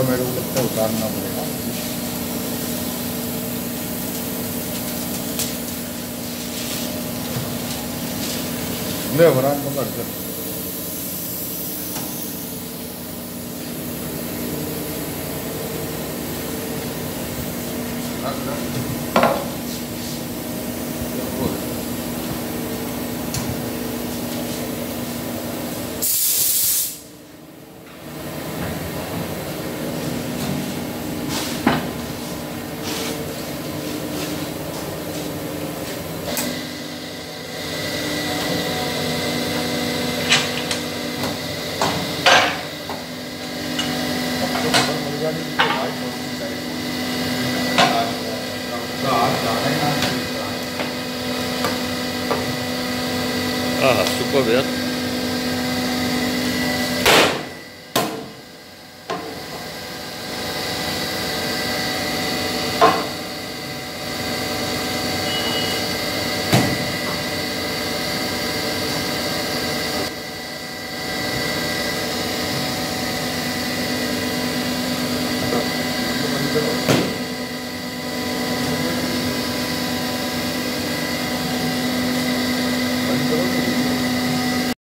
थोड़ा मेरे को लगता उतारना पड़ेगा। ले वरान कर अब तो Ah, super aberto.